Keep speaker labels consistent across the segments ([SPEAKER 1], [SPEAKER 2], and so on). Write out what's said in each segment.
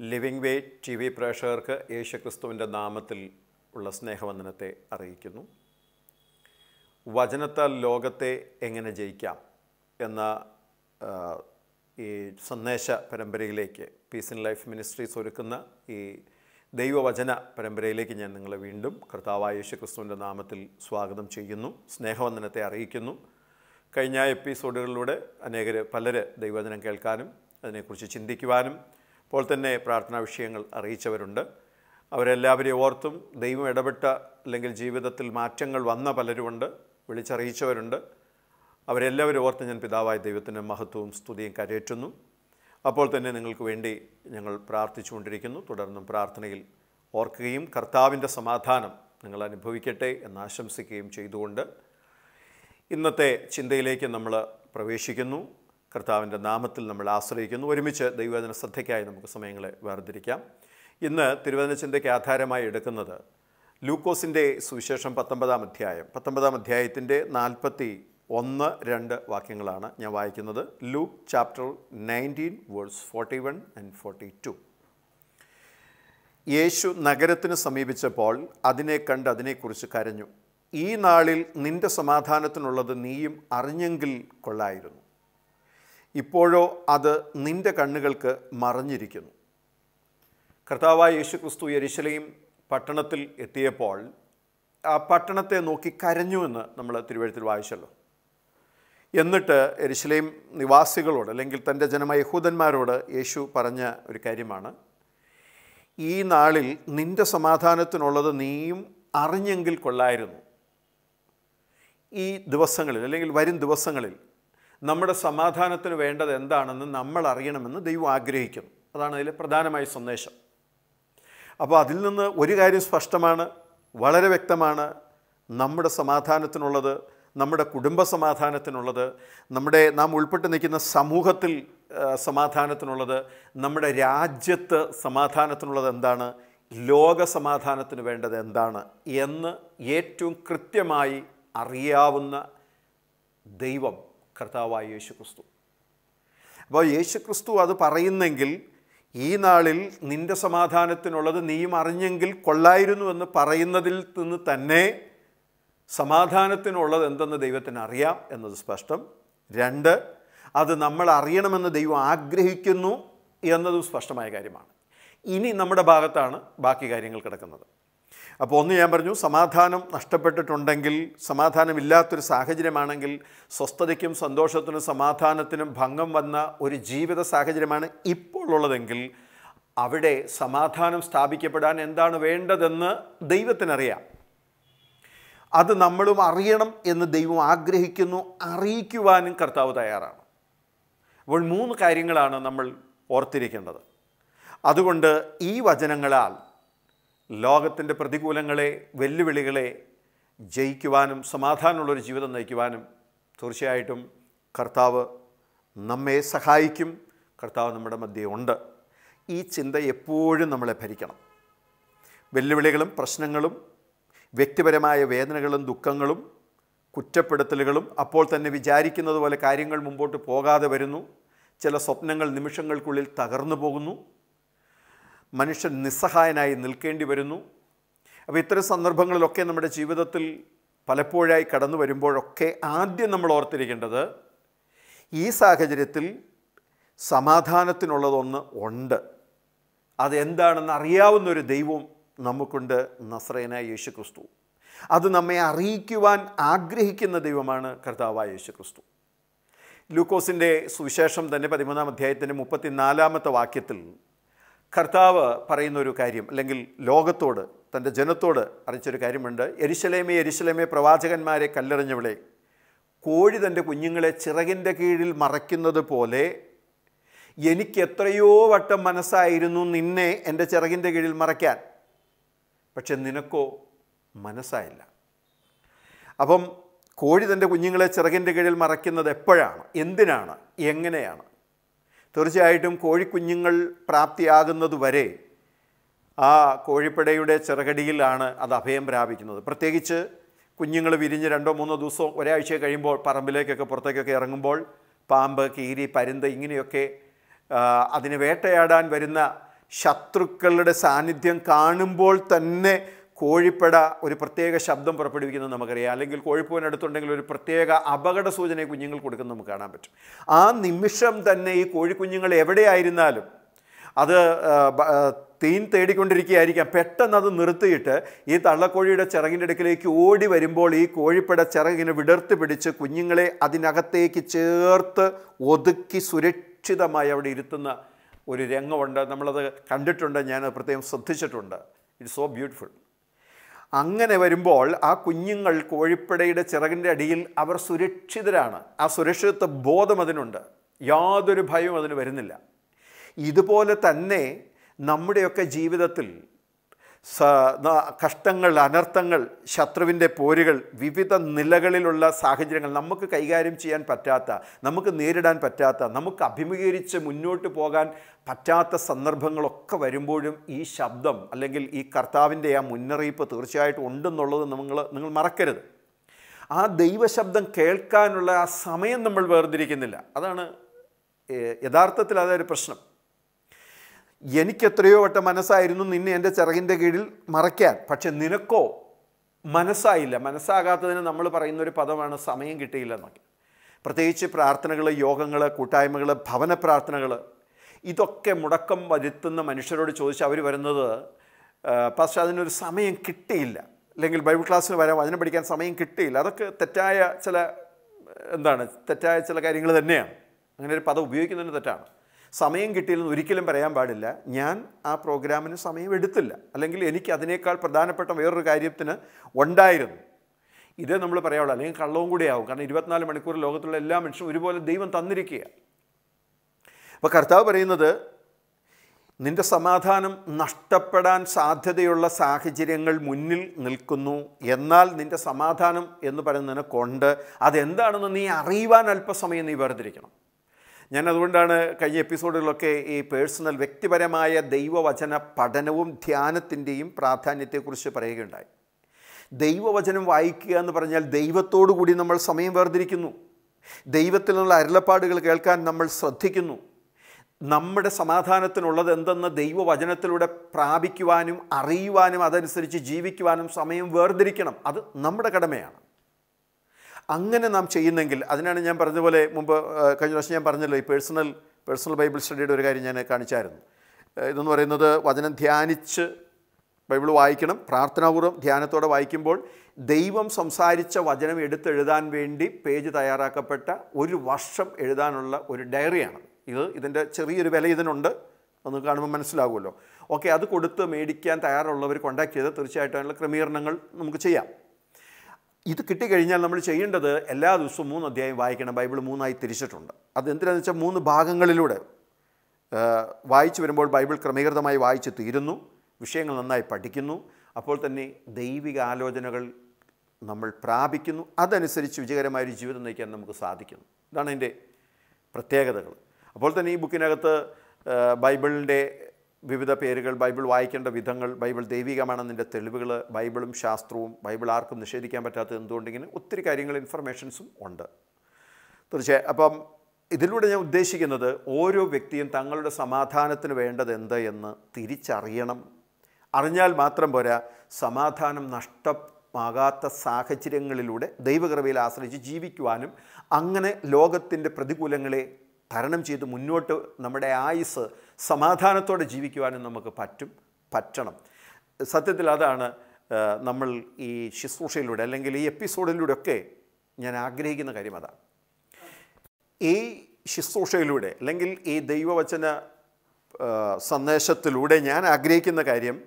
[SPEAKER 1] Living വേ T V പ്രേക്ഷകർക്ക് യേശുക്രിസ്തുവിന്റെ നാമത്തിൽ ഉള്ള സ്നേഹവന്ദനത്തെ അറിയിക്കുന്നു. വചനത്താൽ ലോകത്തെ എങ്ങനെ ജയിക്കാം എന്ന ഈ സന്ദേശ പരമ്പരയിലേക്ക് പീസ് ഇൻ ലൈഫ് മിനിസ്ട്രീസ് ഒരുക്കുന്ന ഈ ദൈവവചന പരമ്പരയിലേക്ക് ഞാൻ നിങ്ങളെ വീണ്ടും കർത്താവായ യേശുക്രിസ്തുവിന്റെ നാമത്തിൽ സ്വാഗതം ചെയ്യുന്നു സ്നേഹവന്ദനത്തെ അറിയിക്കുന്നു. കഴിഞ്ഞ എപ്പിസോഡുകളിലൂടെ അനേകർ പലര് ദൈവവചനം കേൾക്കാനും അതിനെക്കുറിച്ച് ചിന്തിക്കുവാനും അപ്പോൾ തന്നെ പ്രാർത്ഥനാ വിഷയങ്ങൾ അറിയിച്ചവരുണ്ട്. അവരെല്ലാവരെയും ഓർത്തും ദൈവം ഇടപെട്ട അല്ലെങ്കിൽ ജീവിതത്തിൽ മാറ്റങ്ങൾ വന്ന പലരുമുണ്ട് വിളിച്ചറിയിച്ചവരുണ്ട്. അവരെല്ലാവരും ഓർത്ത് ഞാൻ പിതാവായ ദൈവത്തിന്റെ മഹത്വവും സ്തുതിയും കരയേറ്റുന്നു. അപ്പോൾ തന്നെ നിങ്ങൾക്ക് വേണ്ടി ഞങ്ങൾ പ്രാർത്ഥിച്ചുകൊണ്ടിരിക്കുന്നു. തുടർന്നും പ്രാർത്ഥനയിൽ ഓർക്കുകയും കർത്താവിന്റെ സമാധാനം നിങ്ങൾ അനുഭവിക്കട്ടെ എന്ന് ആശംസിക്കുകയും ചെയ്തുകൊണ്ട് ഇന്നത്തെ ചിന്തയിലേക്ക് നമ്മൾ പ്രവേശിക്കുന്നു. കർത്താവിന്റെ നാമത്തിൽ നമ്മൾ ആശ്രയിക്കുന്നു. ഒരുമിച്ച് ദൈവവചന ശ്രദ്ധയ്ക്കായി നമുക്ക് സമയങ്ങളെ വേർതിരിക്കാം. ഇന്ന് തിരുവചന ചിന്തയ്ക്ക് ആധാരമായി എടുക്കുന്നത് ലൂക്കോസിന്റെ സുവിശേഷം പത്തൊമ്പതാം അധ്യായം. പത്തൊമ്പതാം അധ്യായത്തിന്റെ നാൽപ്പത്തി ഒന്ന് രണ്ട് വാക്യങ്ങളാണ് ഞാൻ വായിക്കുന്നത്. Luke chapter nineteen verse forty one and forty two. യേശു നഗരത്തിന് സമീപിച്ചപ്പോൾ അതിനെ കണ്ട് അതിനെക്കുറിച്ച് കരഞ്ഞു. ഈ നാളിൽ നിന്റെ സമാധാനത്തിനുള്ളത് നീയും അറിഞ്ഞെങ്കിൽ കൊള്ളായിരുന്നു. ഇപ്പോഴോ അത് നിന്റെ കണ്ണുകൾക്ക് മറഞ്ഞിരിക്കുന്നു. കർത്താവായ യേശു ക്രിസ്തു യരിശലയും പട്ടണത്തിൽ എത്തിയപ്പോൾ ആ പട്ടണത്തെ നോക്കി കരഞ്ഞു എന്ന് നമ്മൾ തിരുവഴുത്തിൽ വായിച്ചല്ലോ. എന്നിട്ട് എരിശിലേം നിവാസികളോട് അല്ലെങ്കിൽ തന്റെ ജനമായ യഹൂദന്മാരോട് യേശു പറഞ്ഞ ഒരു കാര്യമാണ് ഈ നാളിൽ നിന്റെ സമാധാനത്തിനുള്ളത് നീയും അറിഞ്ഞെങ്കിൽ കൊള്ളായിരുന്നു. ഈ ദിവസങ്ങളിൽ അല്ലെങ്കിൽ വരും ദിവസങ്ങളിൽ നമ്മുടെ സമാധാനത്തിന് വേണ്ടത് എന്താണെന്ന് നമ്മൾ അറിയണമെന്ന് ദൈവം ആഗ്രഹിക്കുന്നു. അതാണ് അതിലെ പ്രധാനമായ സന്ദേശം. അപ്പോൾ അതിൽ നിന്ന് ഒരു കാര്യം സ്പഷ്ടമാണ് വളരെ വ്യക്തമാണ്. നമ്മുടെ സമാധാനത്തിനുള്ളത് നമ്മുടെ കുടുംബ സമാധാനത്തിനുള്ളത് നമ്മുടെ നാം ഉൾപ്പെട്ട് നിൽക്കുന്ന സമൂഹത്തിൽ സമാധാനത്തിനുള്ളത് നമ്മുടെ രാജ്യത്ത് സമാധാനത്തിനുള്ളത് എന്താണ്? ലോക സമാധാനത്തിന് വേണ്ടത് എന്താണ്? എന്ന് ഏറ്റവും കൃത്യമായി അറിയാവുന്ന ദൈവം കർത്താവായ യേശു ക്രിസ്തു അപ്പോൾ യേശു ക്രിസ്തു അത് പറയുന്നെങ്കിൽ ഈ നാളിൽ നിന്റെ സമാധാനത്തിനുള്ളത് നീയും അറിഞ്ഞെങ്കിൽ കൊള്ളായിരുന്നു എന്ന് പറയുന്നതിൽ നിന്ന് തന്നെ സമാധാനത്തിനുള്ളത് എന്തെന്ന് ദൈവത്തിന് അറിയാം എന്നത് സ്പഷ്ടം. രണ്ട് അത് നമ്മൾ അറിയണമെന്ന് ദൈവം ആഗ്രഹിക്കുന്നു എന്നതും സ്പഷ്ടമായ കാര്യമാണ്. ഇനി നമ്മുടെ ഭാഗത്താണ് ബാക്കി കാര്യങ്ങൾ കിടക്കുന്നത്. അപ്പോൾ ഒന്ന് ഞാൻ പറഞ്ഞു സമാധാനം നഷ്ടപ്പെട്ടിട്ടുണ്ടെങ്കിൽ സമാധാനമില്ലാത്തൊരു സാഹചര്യമാണെങ്കിൽ സ്വസ്ഥതയ്ക്കും സന്തോഷത്തിനും സമാധാനത്തിനും ഭംഗം വന്ന ഒരു ജീവിത സാഹചര്യമാണ് ഇപ്പോൾ ഉള്ളതെങ്കിൽ അവിടെ സമാധാനം സ്ഥാപിക്കപ്പെടാൻ എന്താണ് വേണ്ടതെന്ന് ദൈവത്തിനറിയാം. അത് നമ്മളും അറിയണം എന്ന് ദൈവം ആഗ്രഹിക്കുന്നു അറിയിക്കുവാനും കർത്താവ് തയ്യാറാണ്. അപ്പോൾ മൂന്ന് കാര്യങ്ങളാണ് നമ്മൾ ഓർത്തിരിക്കേണ്ടത്. അതുകൊണ്ട് ഈ വചനങ്ങളാൽ ലോകത്തിന്റെ പ്രതികൂലങ്ങളെ വെല്ലുവിളികളെ ജയിക്കുവാനും സമാധാനമുള്ളൊരു ജീവിതം നയിക്കുവാനും തീർച്ചയായിട്ടും കർത്താവ് നമ്മെ സഹായിക്കും. കർത്താവ് നമ്മുടെ മധ്യേ ഉണ്ട്. ഈ ചിന്ത എപ്പോഴും നമ്മളെ ഭരിക്കണം. വെല്ലുവിളികളും പ്രശ്നങ്ങളും വ്യക്തിപരമായ വേദനകളും ദുഃഖങ്ങളും കുറ്റപ്പെടുത്തലുകളും അപ്പോൾ തന്നെ വിചാരിക്കുന്നത് പോലെ കാര്യങ്ങൾ മുമ്പോട്ട് പോകാതെ വരുന്നു. ചില സ്വപ്നങ്ങൾ നിമിഷങ്ങൾക്കുള്ളിൽ തകർന്നു പോകുന്നു. മനുഷ്യൻ നിസ്സഹായനായി നിൽക്കേണ്ടി വരുന്നു. അപ്പോൾ ഇത്തരം സന്ദർഭങ്ങളിലൊക്കെ നമ്മുടെ ജീവിതത്തിൽ പലപ്പോഴായി കടന്നു വരുമ്പോഴൊക്കെ ആദ്യം നമ്മൾ ഓർത്തിരിക്കേണ്ടത് ഈ സാഹചര്യത്തിൽ സമാധാനത്തിനുള്ളതൊന്ന് ഉണ്ട്. അതെന്താണെന്ന് അറിയാവുന്നൊരു ദൈവം നമുക്കുണ്ട് നസ്രയനായ യേശു ക്രിസ്തു അത് നമ്മെ അറിയിക്കുവാൻ ആഗ്രഹിക്കുന്ന ദൈവമാണ് കർത്താവായ യേശു ക്രിസ്തു ലൂക്കോസിന്റെ സുവിശേഷം തന്നെ പതിമൂന്നാം അധ്യായത്തിന്റെ മുപ്പത്തിനാലാമത്തെ വാക്യത്തിൽ കർത്താവ് പറയുന്ന ഒരു കാര്യം അല്ലെങ്കിൽ ലോകത്തോട് തന്റെ ജനത്തോട് അറിയിച്ചൊരു കാര്യമുണ്ട്. എരിശലേമേ എരിശലേമേ പ്രവാചകന്മാരെ കല്ലെറിഞ്ഞവളെ കോഴി തന്റെ കുഞ്ഞുങ്ങളെ ചിറകിന്റെ കീഴിൽ മറയ്ക്കുന്നത് പോലെ എനിക്ക് എത്രയോ വട്ടം മനസ്സായിരുന്നു നിന്നെ എന്റെ ചിറകിന്റെ കീഴിൽ മറയ്ക്കാൻ. പക്ഷെ നിനക്കോ മനസ്സായില്ല. അപ്പം കോഴി തന്റെ കുഞ്ഞുങ്ങളെ ചിറകിന്റെ കീഴിൽ മറയ്ക്കുന്നത് എപ്പോഴാണ്? എന്തിനാണ്? എങ്ങനെയാണ്? തീർച്ചയായിട്ടും കോഴിക്കുഞ്ഞുങ്ങൾ പ്രാപ്തിയാകുന്നത് വരെ ആ കോഴിപ്പടയുടെ ചിറകടിയിലാണ് അത് അഭയം പ്രാപിക്കുന്നത്. പ്രത്യേകിച്ച് കുഞ്ഞുങ്ങൾ വിരിഞ്ഞ് രണ്ടോ മൂന്നോ ദിവസം ഒരാഴ്ച കഴിയുമ്പോൾ പറമ്പിലേക്കൊക്കെ പുറത്തേക്കൊക്കെ ഇറങ്ങുമ്പോൾ പാമ്പ് കീരി പരുന്ത് ഇങ്ങനെയൊക്കെ അതിനെ വേട്ടയാടാൻ വരുന്ന ശത്രുക്കളുടെ സാന്നിധ്യം കാണുമ്പോൾ തന്നെ കോഴിപ്പട ഒരു പ്രത്യേക ശബ്ദം പുറപ്പെടുവിക്കുന്നത് നമുക്കറിയാം. അല്ലെങ്കിൽ കോഴിപ്പൂവിനടുത്തുണ്ടെങ്കിൽ ഒരു പ്രത്യേക അപകട സൂചന കുഞ്ഞുങ്ങൾ കൊടുക്കുന്നത് നമുക്ക് കാണാൻ പറ്റും. ആ നിമിഷം തന്നെ ഈ കോഴിക്കുഞ്ഞുങ്ങൾ എവിടെയായിരുന്നാലും അത് തീൻ തേടിക്കൊണ്ടിരിക്കുകയായിരിക്കാം. പെട്ടെന്ന് അത് നിർത്തിയിട്ട് ഈ തള്ളക്കോഴിയുടെ ചിറകിന്റെ അടുക്കിലേക്ക് ഓടി വരുമ്പോൾ ഈ കോഴിപ്പട ചിറകിനെ വിടർത്തി പിടിച്ച് കുഞ്ഞുങ്ങളെ അതിനകത്തേക്ക് ചേർത്ത് ഒതുക്കി സുരക്ഷിതമായി അവിടെ ഇരുത്തുന്ന ഒരു രംഗമുണ്ട്. നമ്മളത് കണ്ടിട്ടുണ്ട് ഞാൻ പ്രത്യേകം ശ്രദ്ധിച്ചിട്ടുണ്ട്. ഇറ്റ്സ് സോ ബ്യൂട്ടിഫുൾ അങ്ങനെ വരുമ്പോൾ ആ കുഞ്ഞുങ്ങൾ കോഴിപ്പടയുടെ ചിറകിന്റെ അടിയിൽ അവർ സുരക്ഷിതരാണ്. ആ സുരക്ഷിതത്വ ബോധം അതിനുണ്ട്. യാതൊരു ഭയവും അതിന് വരുന്നില്ല. ഇതുപോലെ തന്നെ നമ്മുടെയൊക്കെ ജീവിതത്തിൽ കഷ്ടങ്ങൾ അനർത്ഥങ്ങൾ ശത്രുവിന്റെ പോരുകൾ വിവിധ നിലകളിലുള്ള സാഹചര്യങ്ങൾ നമുക്ക് കൈകാര്യം ചെയ്യാൻ പറ്റാത്ത നമുക്ക് നേരിടാൻ പറ്റാത്ത നമുക്ക് അഭിമുഖീകരിച്ച് മുന്നോട്ട് പോകാൻ പറ്റാത്ത സന്ദർഭങ്ങളൊക്കെ വരുമ്പോഴും ഈ ശബ്ദം അല്ലെങ്കിൽ ഈ കർത്താവിന്റെ ആ മുന്നറിയിപ്പ് തീർച്ചയായിട്ടും ഉണ്ടെന്നുള്ളത് നിങ്ങൾ നിങ്ങൾ മറക്കരുത്. ആ ദൈവശബ്ദം കേൾക്കാനുള്ള ആ സമയം നമ്മൾ വേർതിരിക്കുന്നില്ല. അതാണ് യഥാർത്ഥത്തിൽ അതൊരു പ്രശ്നം. എനിക്ക് എത്രയോ വട്ടം മനസ്സായിരുന്നു നിന്നെ എന്റെ ചിറകിന്റെ കീഴിൽ മറയ്ക്കാൻ. പക്ഷെ നിനക്കോ മനസ്സായില്ല. മനസ്സാകാത്തതിന് നമ്മൾ പറയുന്ന ഒരു പദമാണ് സമയം കിട്ടിയില്ല എന്നൊക്കെ. പ്രത്യേകിച്ച് പ്രാർത്ഥനകൾ യോഗങ്ങൾ കൂട്ടായ്മകൾ ഭവന പ്രാർത്ഥനകൾ ഇതൊക്കെ മുടക്കം വരുത്തുന്ന മനുഷ്യരോട് ചോദിച്ച് അവർ വരുന്നത് പക്ഷേ അതിനൊരു സമയം കിട്ടിയില്ല. അല്ലെങ്കിൽ ബൈബിൾ ക്ലാസ്സിന് വരാൻ വചനം പഠിക്കാൻ സമയം കിട്ടിയില്ല. അതൊക്കെ തെറ്റായ ചില എന്താണ് തെറ്റായ ചില കാര്യങ്ങൾ തന്നെയാണ്. അങ്ങനെ ഒരു പദം ഉപയോഗിക്കുന്നതിന് തെറ്റാണ്. സമയം കിട്ടിയില്ലെന്ന് ഒരിക്കലും പറയാൻ പാടില്ല. ഞാൻ ആ പ്രോഗ്രാമിന് സമയം എടുത്തില്ല. അല്ലെങ്കിൽ എനിക്ക് അതിനേക്കാൾ പ്രധാനപ്പെട്ട വേറൊരു കാര്യത്തിന് ഉണ്ടായിരുന്നു. ഇതേ നമ്മൾ പറയാവുള്ളൂ. അല്ലെങ്കിൽ കള്ളവും കൂടെ ആവും. കാരണം ഇരുപത്തിനാല് മണിക്കൂർ ലോകത്തുള്ള എല്ലാ മനുഷ്യരും ഒരുപോലെ ദൈവം തന്നിരിക്കുക. അപ്പോൾ കർത്താവ് പറയുന്നത് നിന്റെ സമാധാനം നഷ്ടപ്പെടാൻ സാധ്യതയുള്ള സാഹചര്യങ്ങൾ മുന്നിൽ നിൽക്കുന്നു. എന്നാൽ നിന്റെ സമാധാനം എന്ന് പറയുന്നതിനെ കൊണ്ട് അതെന്താണെന്ന് നീ അറിയുവാൻ അല്പസമയം നീ വേർതിരിക്കണം. ഞാൻ അതുകൊണ്ടാണ് കഴിഞ്ഞ എപ്പിസോഡുകളിലൊക്കെ ഈ പേഴ്സണൽ വ്യക്തിപരമായ ദൈവവചന പഠനവും ധ്യാനത്തിന്റെയും പ്രാധാന്യത്തെക്കുറിച്ച് പറയുകയുണ്ടായി. ദൈവവചനം വായിക്കുക എന്ന് പറഞ്ഞാൽ ദൈവത്തോടു കൂടി നമ്മൾ സമയം വേർതിരിക്കുന്നു. ദൈവത്തിൽ നിന്നുള്ള അരുളപ്പാടുകൾ കേൾക്കാൻ നമ്മൾ ശ്രദ്ധിക്കുന്നു. നമ്മുടെ സമാധാനത്തിനുള്ളത് എന്തെന്ന് ദൈവവചനത്തിലൂടെ പ്രാപിക്കുവാനും അറിയുവാനും അതനുസരിച്ച് ജീവിക്കുവാനും സമയം വേർതിരിക്കണം. അത് നമ്മുടെ കടമയാണ്. അങ്ങനെ നാം ചെയ്യുന്നെങ്കിൽ അതിനാണ് ഞാൻ പറഞ്ഞതുപോലെ മുമ്പ് കഴിഞ്ഞ പ്രാവശ്യം ഞാൻ പറഞ്ഞല്ലോ ഈ പേഴ്സണൽ പേഴ്സണൽ ബൈബിൾ സ്റ്റഡിയുടെ ഒരു കാര്യം ഞാൻ കാണിച്ചായിരുന്നു. ഇതെന്ന് പറയുന്നത് വചനം ധ്യാനിച്ച് ബൈബിൾ വായിക്കണം പ്രാർത്ഥനാപൂർവം ധ്യാനത്തോടെ വായിക്കുമ്പോൾ ദൈവം സംസാരിച്ച വചനം എടുത്തെഴുതാൻ വേണ്ടി പേജ് തയ്യാറാക്കപ്പെട്ട ഒരു വർഷം എഴുതാനുള്ള ഒരു ഡയറിയാണ്. ഇത് ഇതിന്റെ ചെറിയൊരു വില ഇതിനുണ്ട് ഒന്ന് കാണുമ്പോൾ മനസ്സിലാകുമല്ലോ. ഓക്കെ അത് കൊടുത്ത് മേടിക്കാൻ തയ്യാറുള്ളവർ കോൺടാക്ട് ചെയ്ത് തീർച്ചയായിട്ടും അതിനുള്ള ക്രമീകരണങ്ങൾ നമുക്ക് ചെയ്യാം. ഇത് കിട്ടിക്കഴിഞ്ഞാൽ നമ്മൾ ചെയ്യേണ്ടത് എല്ലാ ദിവസവും മൂന്ന് അധ്യായം വായിക്കണം ബൈബിൾ മൂന്നായി തിരിച്ചിട്ടുണ്ട്. അത് എന്തിനാണെന്ന് വെച്ചാൽ മൂന്ന് ഭാഗങ്ങളിലൂടെ വായിച്ചു വരുമ്പോൾ ബൈബിൾ ക്രമീകൃതമായി വായിച്ച് തീരുന്നു വിഷയങ്ങൾ നന്നായി പഠിക്കുന്നു അപ്പോൾ തന്നെ ദൈവിക ആലോചനകൾ നമ്മൾ പ്രാപിക്കുന്നു അതനുസരിച്ച് വിജയകരമായ ഒരു ജീവിതം നയിക്കാൻ നമുക്ക് സാധിക്കുന്നു. ഇതാണ് അതിന്റെ പ്രത്യേകതകൾ. അപ്പോൾ തന്നെ ഈ ബുക്കിനകത്ത് ബൈബിളിന്റെ വിവിധ പേരുകൾ ബൈബിൾ വായിക്കേണ്ട വിധങ്ങൾ ബൈബിൾ ദൈവികമാണെന്നതിന്റെ തെളിവുകൾ ബൈബിളും ശാസ്ത്രവും ബൈബിൾ ആർക്കും നിഷേധിക്കാൻ പറ്റാത്ത എന്തുകൊണ്ടിങ്ങനെ ഒത്തിരി കാര്യങ്ങൾ ഇൻഫർമേഷൻസും ഉണ്ട്. തീർച്ചയായും അപ്പം ഇതിലൂടെ ഞാൻ ഉദ്ദേശിക്കുന്നത് ഓരോ വ്യക്തിയും തങ്ങളുടെ സമാധാനത്തിന് വേണ്ടത് എന്ത് എന്ന് തിരിച്ചറിയണം. അറിഞ്ഞാൽ മാത്രം പോരാ സമാധാനം നഷ്ടമാകാത്ത സാഹചര്യങ്ങളിലൂടെ ദൈവകൃപയിൽ ആശ്രയിച്ച് ജീവിക്കുവാനും അങ്ങനെ ലോകത്തിന്റെ പ്രതികൂലങ്ങളെ തരണം ചെയ്ത് മുന്നോട്ട് നമ്മുടെ ആയുസ് സമാധാനത്തോടെ ജീവിക്കുവാനും നമുക്ക് പറ്റും പറ്റണം. സത്യത്തിൽ അതാണ് നമ്മൾ ഈ ശുശ്രൂഷയിലൂടെ അല്ലെങ്കിൽ ഈ എപ്പിസോഡിലൂടെയൊക്കെ ഞാൻ ആഗ്രഹിക്കുന്ന കാര്യം അതാണ് ഈ ശുശ്രൂഷയിലൂടെ അല്ലെങ്കിൽ ഈ ദൈവവചന സന്ദേശത്തിലൂടെ ഞാൻ ആഗ്രഹിക്കുന്ന കാര്യം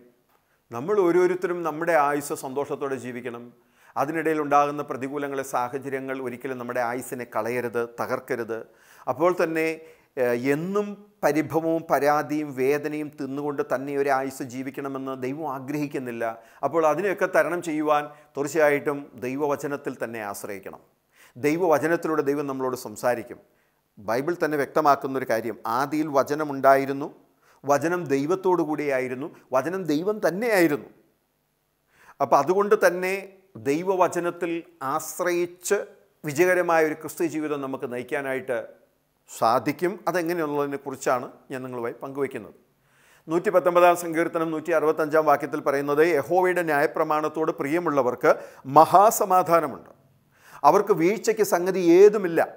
[SPEAKER 1] നമ്മൾ ഓരോരുത്തരും നമ്മുടെ ആയുസ് സന്തോഷത്തോടെ ജീവിക്കണം. അതിനിടയിൽ ഉണ്ടാകുന്ന പ്രതികൂലങ്ങളെ സാഹചര്യങ്ങൾ ഒരിക്കലും നമ്മുടെ ആയുസ്സിനെ കളയരുത് തകർക്കരുത്. അപ്പോൾ തന്നെ എന്നും പരിഭവവും പരാതിയും വേദനയും തിന്നുകൊണ്ട് തന്നെ ഒരു ആയുസ് ജീവിക്കണമെന്ന് ദൈവം ആഗ്രഹിക്കുന്നില്ല. അപ്പോൾ അതിനെയൊക്കെ തരണം ചെയ്യുവാൻ തീർച്ചയായിട്ടും ദൈവവചനത്തിൽ തന്നെ ആശ്രയിക്കണം. ദൈവവചനത്തിലൂടെ ദൈവം നമ്മളോട് സംസാരിക്കും. ബൈബിൾ തന്നെ വ്യക്തമാക്കുന്ന ഒരു കാര്യം. ആദിയിൽ വചനമുണ്ടായിരുന്നു വചനം ദൈവത്തോടു കൂടിയായിരുന്നു. വചനം ദൈവം തന്നെയായിരുന്നു. അപ്പോൾ അതുകൊണ്ട് തന്നെ ദൈവവചനത്തിൽ ആശ്രയിച്ച് വിജയകരമായ ഒരു ക്രിസ്തു ജീവിതം നമുക്ക് നയിക്കാനായിട്ട് സാധിക്കും. അതെങ്ങനെയുള്ളതിനെ കുറിച്ചാണ് ഞാൻ നിങ്ങളുമായി പങ്കുവയ്ക്കുന്നത്. നൂറ്റി പത്തൊമ്പതാം സങ്കീർത്തനം നൂറ്റി അറുപത്തഞ്ചാം വാക്യത്തിൽ പറയുന്നത് യഹോവയുടെ ന്യായപ്രമാണത്തോട് പ്രിയമുള്ളവർക്ക് മഹാസമാധാനമുണ്ട്. അവർക്ക് വീഴ്ചയ്ക്ക് സംഗതി ഏതുമില്ല.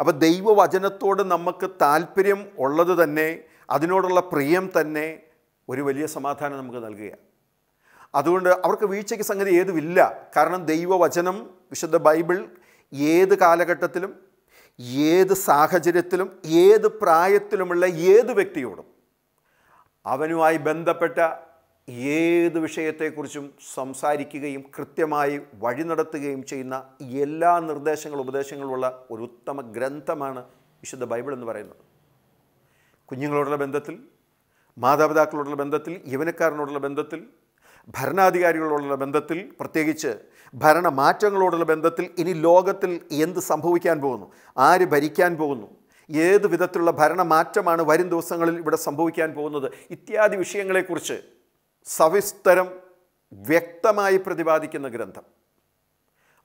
[SPEAKER 1] അപ്പോൾ ദൈവവചനത്തോട് നമുക്ക് താല്പര്യം ഉള്ളത് തന്നെ അതിനോടുള്ള പ്രിയം തന്നെ ഒരു വലിയ സമാധാനം നമുക്ക് നൽകുകയാണ്. അതുകൊണ്ട് അവർക്ക് വീഴ്ചയ്ക്ക് സംഗതി ഏതുമില്ല. കാരണം ദൈവവചനം വിശുദ്ധ ബൈബിൾ ഏത് കാലഘട്ടത്തിലും ഏത് സാഹചര്യത്തിലും ഏത് പ്രായത്തിലുമുള്ള ഏത് വ്യക്തിയോടും അവനുമായി ബന്ധപ്പെട്ട ഏത് വിഷയത്തെക്കുറിച്ചും സംസാരിക്കുകയും കൃത്യമായി വഴി നടത്തുകയും ചെയ്യുന്ന എല്ലാ നിർദ്ദേശങ്ങളും ഉപദേശങ്ങളുമുള്ള ഒരു ഉത്തമ ഗ്രന്ഥമാണ് വിശുദ്ധ ബൈബിൾ എന്ന് പറയുന്നത്. കുഞ്ഞുങ്ങളോടുള്ള ബന്ധത്തിൽ മാതാപിതാക്കളോടുള്ള ബന്ധത്തിൽ യവനക്കാരനോടുള്ള ബന്ധത്തിൽ ഭരണാധികാരികളോടുള്ള ബന്ധത്തിൽ പ്രത്യേകിച്ച് ഭരണമാറ്റങ്ങളോടുള്ള ബന്ധത്തിൽ ഇനി ലോകത്തിൽ എന്ത് സംഭവിക്കാൻ പോകുന്നു? ആര് ഭരിക്കാൻ പോകുന്നു? ഏത് വിധത്തിലുള്ള ഭരണമാറ്റമാണ് വരും ദിവസങ്ങളിൽ ഇവിടെ സംഭവിക്കാൻ പോകുന്നത്? ഇത്യാദി വിഷയങ്ങളെക്കുറിച്ച് സവിസ്തരം വ്യക്തമായി പ്രതിപാദിക്കുന്ന ഗ്രന്ഥം.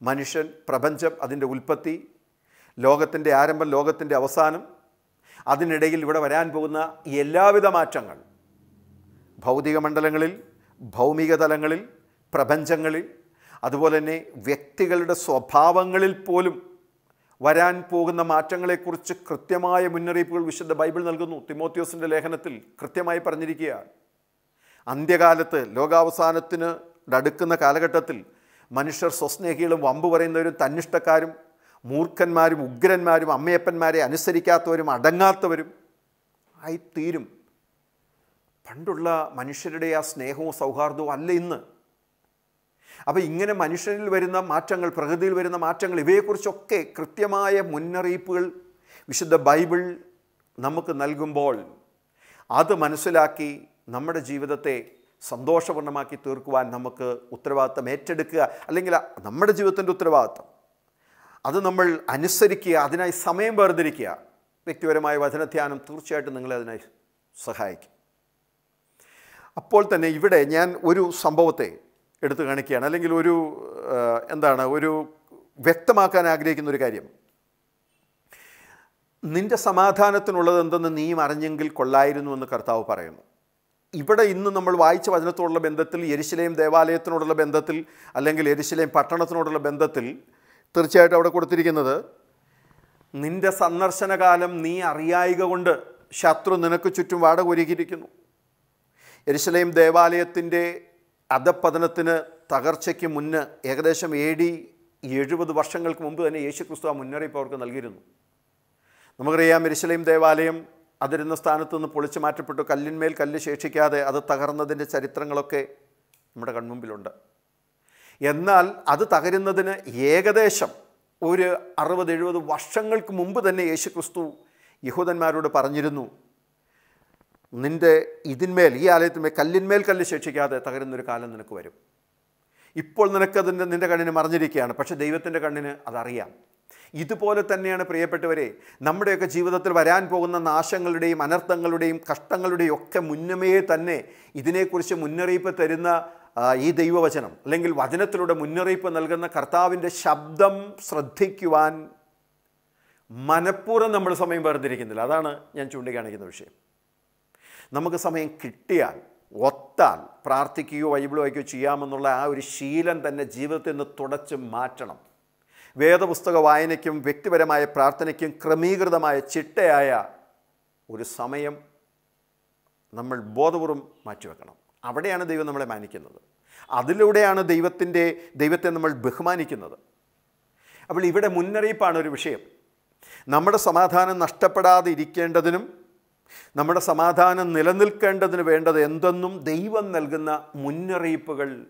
[SPEAKER 1] മനുഷ്യൻ പ്രപഞ്ചം അതിന്റെ ഉൽപ്പത്തി ലോകത്തിന്റെ ആരംഭം ലോകത്തിന്റെ അവസാനം അതിനിടയിൽ ഇവിടെ വരാൻ പോകുന്ന എല്ലാവിധ മാറ്റങ്ങൾ. ഭൗതിക മണ്ഡലങ്ങളിൽ ഭൗമിക തലങ്ങളിൽ പ്രപഞ്ചങ്ങളിൽ അതുപോലെ തന്നെ വ്യക്തികളുടെ സ്വഭാവങ്ങളിൽ പോലും വരാൻ പോകുന്ന മാറ്റങ്ങളെക്കുറിച്ച് കൃത്യമായ മുന്നറിയിപ്പുകൾ വിശുദ്ധ ബൈബിൾ നൽകുന്നു. തിമോത്യോസിന്റെ ലേഖനത്തിൽ കൃത്യമായി പറഞ്ഞിരിക്കുകയാണ്. അന്ത്യകാലത്ത് ലോകാവസാനത്തിന് അടുക്കുന്ന കാലഘട്ടത്തിൽ മനുഷ്യർ സ്വസ്നേഹികളും വമ്പ് പറയുന്നവരും തന്നിഷ്ടക്കാരും മൂർഖന്മാരും ഉഗ്രന്മാരും അമ്മയപ്പന്മാരെ അനുസരിക്കാത്തവരും അടങ്ങാത്തവരും ആയിത്തീരും. പണ്ടുള്ള മനുഷ്യരുടെ ആ സ്നേഹവും സൗഹാർദ്ദവും അല്ല ഇന്ന്. അപ്പോൾ ഇങ്ങനെ മനുഷ്യനിൽ വരുന്ന മാറ്റങ്ങൾ പ്രകൃതിയിൽ വരുന്ന മാറ്റങ്ങൾ ഇവയെക്കുറിച്ചൊക്കെ കൃത്യമായ മുന്നറിയിപ്പുകൾ വിശുദ്ധ ബൈബിൾ നമുക്ക് നൽകുമ്പോൾ അത് മനസ്സിലാക്കി നമ്മുടെ ജീവിതത്തെ സന്തോഷപൂർണമാക്കി തീർക്കുവാൻ നമുക്ക് ഉത്തരവാദിത്തം ഏറ്റെടുക്കുക അല്ലെങ്കിൽ നമ്മുടെ ജീവിതത്തിന്റെ ഉത്തരവാദിത്തം. അത് നമ്മൾ അനുസരിക്കുക അതിനായി സമയം വേർതിരിക്കുക. വ്യക്തിപരമായ വചനധ്യാനം തീർച്ചയായിട്ടും നിങ്ങളെ അതിനായി സഹായിക്കും. അപ്പോൾ തന്നെ ഇവിടെ ഞാൻ ഒരു സംഭവത്തെ എടുത്തു കാണിക്കുകയാണ്. അല്ലെങ്കിൽ ഒരു എന്താണ് ഒരു വ്യക്തമാക്കാൻ ആഗ്രഹിക്കുന്ന ഒരു കാര്യം. നിന്റെ സമാധാനത്തിനുള്ളത് എന്തെന്ന് നീയും അറിഞ്ഞെങ്കിൽ കൊള്ളായിരുന്നു എന്ന് കർത്താവ് പറയുന്നു. ഇവിടെ ഇന്ന് നമ്മൾ വായിച്ച വചനത്തോടുള്ള ബന്ധത്തിൽ എരിശിലേം ദേവാലയത്തിനോടുള്ള ബന്ധത്തിൽ അല്ലെങ്കിൽ എരിശിലയും പട്ടണത്തിനോടുള്ള ബന്ധത്തിൽ തീർച്ചയായിട്ടും അവിടെ കൊടുത്തിരിക്കുന്നത് നിന്റെ സന്ദർശനകാലം നീ അറിയായിക കൊണ്ട് ശത്രു നിനക്ക് ചുറ്റും വാടക ഒരുക്കിയിരിക്കുന്നു. എരിശിലേം ദേവാലയത്തിന്റെ അധപ്പതനത്തിന് തകർച്ചയ്ക്ക് മുന്ന് ഏകദേശം എ ഡി എഴുപത് വർഷങ്ങൾക്ക് മുമ്പ് തന്നെ യേശു ക്രിസ്തു ആ മുന്നറിയിപ്പ് അവർക്ക് നൽകിയിരുന്നു. നമുക്കറിയാം എരിശിലേം ദേവാലയം അതിരുന്ന സ്ഥാനത്ത് നിന്ന് പൊളിച്ചു മാറ്റപ്പെട്ടു. കല്ലിന്മേൽ കല്ല് ശേഷിക്കാതെ അത് തകർന്നതിന്റെ ചരിത്രങ്ങളൊക്കെ നമ്മുടെ കൺമുമ്പിലുണ്ട്. എന്നാൽ അത് തകരുന്നതിന് ഏകദേശം ഒരു അറുപത് എഴുപത് വർഷങ്ങൾക്ക് മുമ്പ് തന്നെ യേശു ക്രിസ്തു യഹൂദന്മാരോട് പറഞ്ഞിരുന്നു നിന്റെ ഇതിന്മേൽ ഈ ആലയത്തിന്മേൽ കല്ലിന്മേൽ കല്ല് ശേഷിക്കാതെ തകരുന്നൊരു കാലം നിനക്ക് വരും. ഇപ്പോൾ നിനക്കതിന്റെ നിന്റെ കണ്ണിന് മറിഞ്ഞിരിക്കുകയാണ് പക്ഷേ ദൈവത്തിന്റെ കണ്ണിന് അതറിയാം. ഇതുപോലെ തന്നെയാണ് പ്രിയപ്പെട്ടവരെ നമ്മുടെയൊക്കെ ജീവിതത്തിൽ വരാൻ പോകുന്ന നാശങ്ങളുടെയും അനർത്ഥങ്ങളുടെയും കഷ്ടങ്ങളുടെയും ഒക്കെ മുന്നമേ തന്നെ ഇതിനെക്കുറിച്ച് മുന്നറിയിപ്പ് തരുന്ന ഈ ദൈവവചനം അല്ലെങ്കിൽ വചനത്തിലൂടെ മുന്നറിയിപ്പ് നൽകുന്ന കർത്താവിന്റെ ശബ്ദം ശ്രദ്ധിക്കുവാൻ മനഃപൂർവം നമ്മൾ സമയം വേർതിരിക്കുന്നില്ല. അതാണ് ഞാൻ ചൂണ്ടിക്കാണിക്കുന്ന വിഷയം. നമുക്ക് സമയം കിട്ടിയാൽ ഒത്താൽ പ്രാർത്ഥിക്കുകയോ ബൈബിൾ വായിക്കുകയോ ചെയ്യാമെന്നുള്ള ആ ഒരു ശീലം തന്നെ ജീവിതത്തിൽ നിന്ന് തുടച്ച് മാറ്റണം. വേദപുസ്തക വായനയ്ക്കും വ്യക്തിപരമായ പ്രാർത്ഥനയ്ക്കും ക്രമീകൃതമായ ചിട്ടയായ ഒരു സമയം നമ്മൾ ബോധപൂർവം മാറ്റിവെക്കണം. അവിടെയാണ് ദൈവം നമ്മളെ മാനിക്കുന്നത്. അതിലൂടെയാണ് ദൈവത്തിന്റെ ദൈവത്തെ നമ്മൾ ബഹുമാനിക്കുന്നത്. അപ്പോൾ ഇവിടെ മുന്നറിയിപ്പാണ് ഒരു വിഷയം. നമ്മുടെ സമാധാനം നഷ്ടപ്പെടാതെ ഇരിക്കേണ്ടതിനും നമ്മുടെ സമാധാനം നിലനിൽക്കേണ്ടതിന് വേണ്ടത് എന്തെന്നും ദൈവം നൽകുന്ന മുന്നറിയിപ്പുകൾ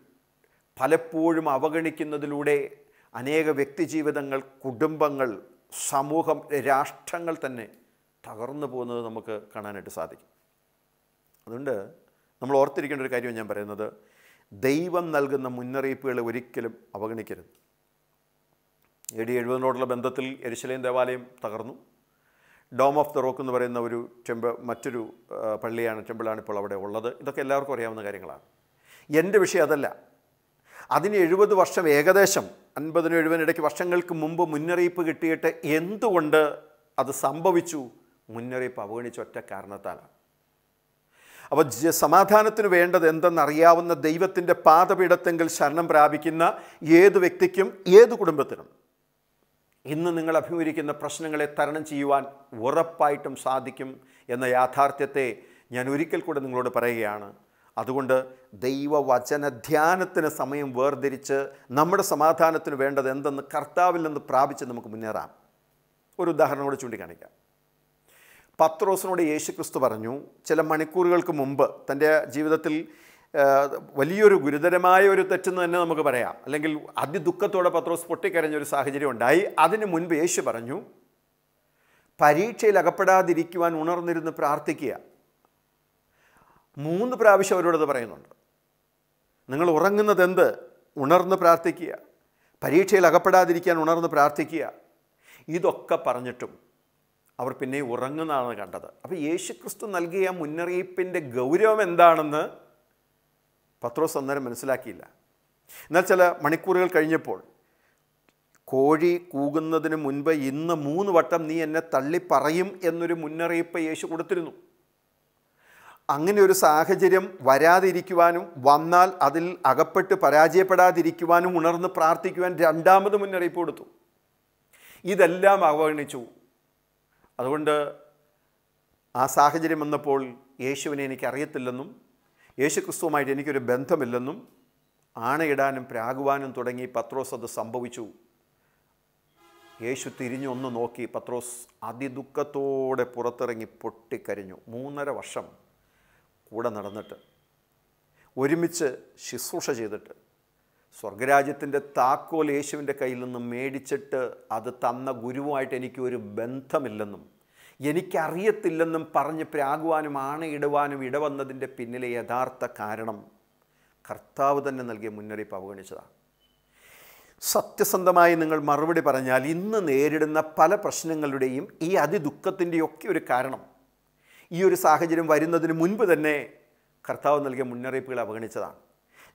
[SPEAKER 1] പലപ്പോഴും അവഗണിക്കുന്നതിലൂടെ അനേക വ്യക്തിജീവിതങ്ങൾ കുടുംബങ്ങൾ സമൂഹം രാഷ്ട്രങ്ങൾ തന്നെ തകർന്നു പോകുന്നത് നമുക്ക് കാണാനായിട്ട് സാധിക്കും. അതുകൊണ്ട് നമ്മൾ ഓർത്തിരിക്കേണ്ട ഒരു കാര്യം ഞാൻ പറയുന്നത്. ദൈവം നൽകുന്ന മുന്നറിയിപ്പുകൾ ഒരിക്കലും അവഗണിക്കരുത്. എ ഡി എഴുപതിനോടുള്ള ബന്ധത്തിൽ എരിശിലേം ദേവാലയം തകർന്നു. ഡോം ഓഫ് ദ റോക്ക് എന്ന് പറയുന്ന ഒരു ടെമ്പ് മറ്റൊരു പള്ളിയാണ് ടെമ്പിളാണ് ഇപ്പോൾ അവിടെ ഉള്ളത്. ഇതൊക്കെ എല്ലാവർക്കും അറിയാവുന്ന കാര്യങ്ങളാണ്. എന്റെ വിഷയം അതല്ല. അതിന് എഴുപത് വർഷം ഏകദേശം അൻപതിനും എഴുപതിനും ഇടയ്ക്ക് വർഷങ്ങൾക്ക് മുമ്പ് മുന്നറിയിപ്പ് കിട്ടിയിട്ട് എന്തുകൊണ്ട് അത് സംഭവിച്ചു? മുന്നറിയിപ്പ് അവഗണിച്ച ഒറ്റ കാരണത്താലാണ്. അപ്പോൾ സമാധാനത്തിന് വേണ്ടത് എന്തെന്നറിയാവുന്ന ദൈവത്തിന്റെ പാതപീഠത്തെങ്കിൽ ശരണം പ്രാപിക്കുന്ന ഏത് വ്യക്തിക്കും ഏത് കുടുംബത്തിനും ഇന്ന് നിങ്ങൾ അഭിമുഖീകരിക്കുന്ന പ്രശ്നങ്ങളെ തരണം ചെയ്യുവാൻ ഉറപ്പായിട്ടും സാധിക്കും എന്ന യാഥാർത്ഥ്യത്തെ ഞാൻ ഒരിക്കൽ കൂടെ നിങ്ങളോട് പറയുകയാണ്. അതുകൊണ്ട് ദൈവവചനധ്യാനത്തിന് സമയം വേർതിരിച്ച് നമ്മുടെ സമാധാനത്തിന് വേണ്ടത് എന്തെന്ന് കർത്താവിൽ നിന്ന് പ്രാപിച്ച് നമുക്ക് മുന്നേറാം. ഒരു ഉദാഹരണം കൂടെ ചൂണ്ടിക്കാണിക്കാം. പത്രോസിനോട് യേശു ക്രിസ്തു പറഞ്ഞു ചില മണിക്കൂറുകൾക്ക് മുമ്പ് തന്റെ ജീവിതത്തിൽ വലിയൊരു ഗുരുതരമായ ഒരു തെറ്റെന്ന് തന്നെ നമുക്ക് പറയാം. അല്ലെങ്കിൽ അതിദുഃഖത്തോടെ പത്രോസ് പൊട്ടിക്കരഞ്ഞൊരു സാഹചര്യം ഉണ്ടായി. അതിന് മുൻപ് യേശു പറഞ്ഞു പരീക്ഷയിൽ അകപ്പെടാതിരിക്കുവാൻ ഉണർന്നിരുന്ന് പ്രാർത്ഥിക്കുക. മൂന്ന് പ്രാവശ്യം അവരോടത് പറയുന്നുണ്ട്. നിങ്ങൾ ഉറങ്ങുന്നത് എന്ത്? ഉണർന്ന് പ്രാർത്ഥിക്കുക. പരീക്ഷയിൽ അകപ്പെടാതിരിക്കാൻ ഉണർന്ന് പ്രാർത്ഥിക്കുക. ഇതൊക്കെ പറഞ്ഞിട്ടും അവർ പിന്നെ ഉറങ്ങുന്നതാണ് കണ്ടത്. അപ്പോൾ യേശുക്രിസ്തു നൽകിയ മുന്നറിയിപ്പിന്റെ ഗൗരവം എന്താണെന്ന് പത്രോസ് അന്നേരം മനസ്സിലാക്കിയില്ല. എന്നാൽ ചില മണിക്കൂറുകൾ കഴിഞ്ഞപ്പോൾ കോഴി കൂകുന്നതിന് മുൻപ് ഇന്ന് മൂന്ന് വട്ടം നീ എന്നെ തള്ളി പറയും എന്നൊരു മുന്നറിയിപ്പ് യേശു കൊടുത്തിരുന്നു. അങ്ങനെ ഒരു സാഹചര്യം വരാതിരിക്കുവാനും വന്നാൽ അതിൽ അകപ്പെട്ട് പരാജയപ്പെടാതിരിക്കുവാനും ഉണർന്ന് പ്രാർത്ഥിക്കുവാൻ രണ്ടാമത് മുന്നറിയിപ്പ് കൊടുത്തു. ഇതെല്ലാം അവഗണിച്ചു. അതുകൊണ്ട് ആ സാഹചര്യം വന്നപ്പോൾ യേശുവിനെ എനിക്ക് അറിയത്തില്ലെന്നും യേശു ക്രിസ്തുവുമായിട്ട് എനിക്കൊരു ബന്ധമില്ലെന്നും ആണയിടാനും പ്രാകുവാനും തുടങ്ങി പത്രോസ് അത് സംഭവിച്ചു. യേശു തിരിഞ്ഞു ഒന്ന് നോക്കി. പത്രോസ് അതിദുഃഖത്തോടെ പുറത്തിറങ്ങി പൊട്ടിക്കരിഞ്ഞു. മൂന്നര വർഷം കൂടെ നടന്നിട്ട് ഒരുമിച്ച് ശുശ്രൂഷ ചെയ്തിട്ട് സ്വർഗരാജ്യത്തിന്റെ താക്കോൽ യേശുവിന്റെ കയ്യിൽ നിന്ന് മേടിച്ചിട്ട് അത് തന്ന ഗുരുവുമായിട്ട് എനിക്ക് ഒരു ബന്ധമില്ലെന്നും എനിക്കറിയത്തില്ലെന്നും പറഞ്ഞ് പ്രാകുവാനും ആണയിടുവാനും ഇടവന്നതിന്റെ പിന്നിലെ യഥാർത്ഥ കാരണം കർത്താവ് തന്നെ നൽകിയ മുന്നറിയിപ്പ് അവഗണിച്ചതാണ് സത്യസന്ധമായി നിങ്ങൾ മറുപടി പറഞ്ഞാൽ ഇന്ന് നേരിടുന്ന പല പ്രശ്നങ്ങളുടെയും ഈ അതിദുഃഖത്തിന്റെയൊക്കെ ഒരു കാരണം. ഈ ഒരു സാഹചര്യം വരുന്നതിന് മുൻപ് തന്നെ കർത്താവ് നൽകിയ മുന്നറിയിപ്പുകൾ അവഗണിച്ചതാണ്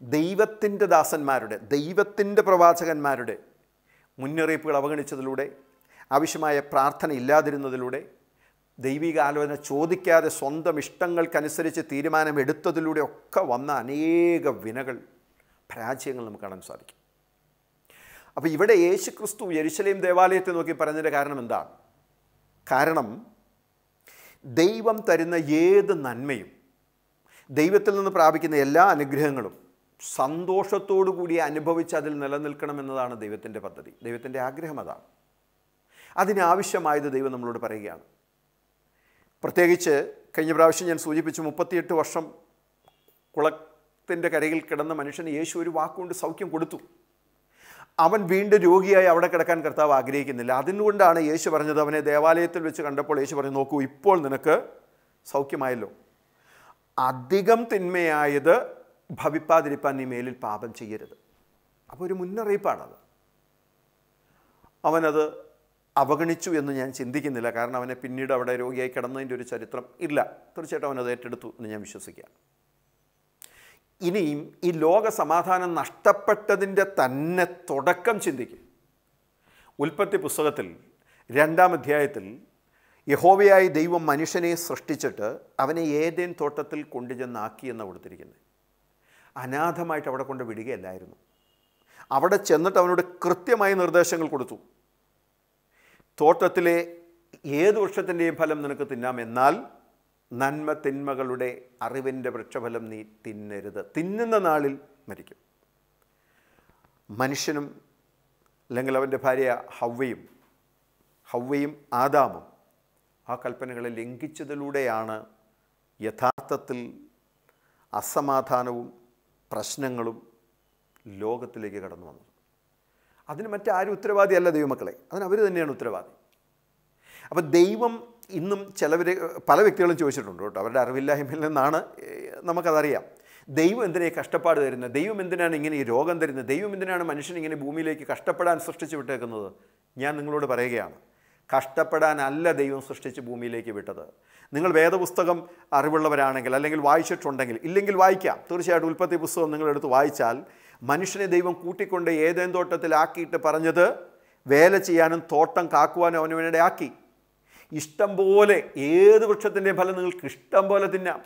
[SPEAKER 1] ദൈവത്തിന്റെ ദാസന്മാരുടെ ദൈവത്തിന്റെ പ്രവാചകന്മാരുടെ മുന്നറിയിപ്പുകൾ അവഗണിച്ചതിലൂടെ ആവശ്യമായ പ്രാർത്ഥന ഇല്ലാതിരുന്നതിലൂടെ ദൈവിക ആലോചന ചോദിക്കാതെ സ്വന്തം ഇഷ്ടങ്ങൾക്കനുസരിച്ച് തീരുമാനമെടുത്തതിലൂടെ ഒക്കെ വന്ന അനേക വിനകൾ പരാജയങ്ങൾ നമുക്ക് കാണാൻ സാധിക്കും. അപ്പോൾ ഇവിടെ യേശു ക്രിസ്തു യരിശലേം ദേവാലയത്തെ നോക്കി പറഞ്ഞതിന്റെ കാരണം എന്താണ്? കാരണം ദൈവം തരുന്ന ഏത് നന്മയും ദൈവത്തിൽ നിന്ന് പ്രാപിക്കുന്ന എല്ലാ അനുഗ്രഹങ്ങളും സന്തോഷത്തോടു കൂടി അനുഭവിച്ച് അതിൽ നിലനിൽക്കണമെന്നതാണ് ദൈവത്തിന്റെ പദ്ധതി. ദൈവത്തിന്റെ ആഗ്രഹം അതാണ്. അതിനാവശ്യമായത് ദൈവം നമ്മളോട് പറയുകയാണ്. പ്രത്യേകിച്ച് കഴിഞ്ഞ പ്രാവശ്യം ഞാൻ സൂചിപ്പിച്ചു മുപ്പത്തിയെട്ട് വർഷം കുളത്തിന്റെ കരയിൽ കിടന്ന മനുഷ്യന് യേശു ഒരു വാക്കുകൊണ്ട് സൗഖ്യം കൊടുത്തു. അവൻ വീണ്ടും രോഗിയായി അവിടെ കിടക്കാൻ കർത്താവ് ആഗ്രഹിക്കുന്നില്ല. അതിനുകൊണ്ടാണ് യേശു പറഞ്ഞത് അവനെ ദേവാലയത്തിൽ വെച്ച് കണ്ടപ്പോൾ യേശു പറഞ്ഞു നോക്കൂ ഇപ്പോൾ നിനക്ക് സൗഖ്യമായല്ലോ. അധികം തിന്മയായത് ഭവിപ്പാതിരിപ്പാൻ നീ മേലിൽ പാപം ചെയ്യരുത്. അപ്പോൾ ഒരു മുന്നറിയിപ്പാണത്. അവനത് അവഗണിച്ചു എന്ന് ഞാൻ ചിന്തിക്കുന്നില്ല. കാരണം അവനെ പിന്നീട് അവിടെ രോഗിയായി കിടന്നതിന്റെ ഒരു ചരിത്രം ഇല്ല. തീർച്ചയായിട്ടും അവനത് ഏറ്റെടുത്തു എന്ന് ഞാൻ വിശ്വസിക്കുകയാണ് ഇനിയും ഈ ലോക സമാധാനം നഷ്ടപ്പെട്ടതിന്റെ തന്നെ തുടക്കം ചിന്തിക്കും. ഉൽപ്പത്തി പുസ്തകത്തിൽ രണ്ടാം അധ്യായത്തിൽ യഹോവയായി ദൈവം മനുഷ്യനെ സൃഷ്ടിച്ചിട്ട് അവനെ ഏതേൻ തോട്ടത്തിൽ കൊണ്ടുചെന്നാക്കി എന്ന് കൊടുത്തിരിക്കുന്നത്? അനാഥമായിട്ട് അവിടെ കൊണ്ട് വിടുകയല്ലായിരുന്നു. അവിടെ ചെന്നിട്ട് അവനോട് കൃത്യമായ നിർദ്ദേശങ്ങൾ കൊടുത്തു. തോട്ടത്തിലെ ഏത് വൃക്ഷത്തിന്റെയും ഫലം നിനക്ക് തിന്നാം എന്നാൽ നന്മ തിന്മകളുടെ അറിവിന്റെ വൃക്ഷഫലം നീ തിന്നരുത്. തിന്നുന്ന നാളിൽ മരിക്കും. മനുഷ്യനും അല്ലെങ്കിൽ അവന്റെ ഭാര്യ ഹവ്വയും ഹവ്വയും ആദാമും ആ കൽപ്പനകളെ ലംഘിച്ചതിലൂടെയാണ് യഥാർത്ഥത്തിൽ അസമാധാനവും പ്രശ്നങ്ങളും ലോകത്തിലേക്ക് കടന്നു വന്നത്. അതിന് മറ്റാരും ഉത്തരവാദിയല്ല ദൈവമക്കളെ. അതിന് അവർ തന്നെയാണ് ഉത്തരവാദി. അപ്പം ദൈവം ഇന്നും ചിലവർ പല വ്യക്തികളും ചോദിച്ചിട്ടുണ്ട് കേട്ടോ. അവരുടെ അറിവില്ലായ്മയിൽ നിന്നാണ് നമുക്കതറിയാം. ദൈവം എന്തിനാണ് കഷ്ടപ്പാട് തരുന്നത്? ദൈവം എന്തിനാണ് ഇങ്ങനെ ഈ രോഗം തരുന്നത്? ദൈവം എന്തിനാണ് മനുഷ്യൻ ഇങ്ങനെ ഭൂമിയിലേക്ക് കഷ്ടപ്പെടാൻ സൃഷ്ടിച്ച് വിട്ടേക്കുന്നത്? ഞാൻ നിങ്ങളോട് പറയുകയാണ്. കഷ്ടപ്പെടാനല്ല ദൈവം സൃഷ്ടിച്ച് ഭൂമിയിലേക്ക് വിട്ടത്. നിങ്ങൾ വേദപുസ്തകം അറിവുള്ളവരാണെങ്കിൽ അല്ലെങ്കിൽ വായിച്ചിട്ടുണ്ടെങ്കിൽ ഇല്ലെങ്കിൽ വായിക്കാം. തീർച്ചയായിട്ടും ഉൽപ്പത്തി പുസ്തകം നിങ്ങളെടുത്ത് വായിച്ചാൽ മനുഷ്യനെ ദൈവം കൂട്ടിക്കൊണ്ട് ഏതേൻ തോട്ടത്തിലാക്കിയിട്ട് പറഞ്ഞത് വേല ചെയ്യാനും തോട്ടം കാക്കുവാനും അവന് വേണ്ടി ആക്കി ഇഷ്ടം പോലെ ഏത് വൃക്ഷത്തിന്റെയും ഫലം നിങ്ങൾക്ക് ഇഷ്ടം പോലെ തിന്നാം.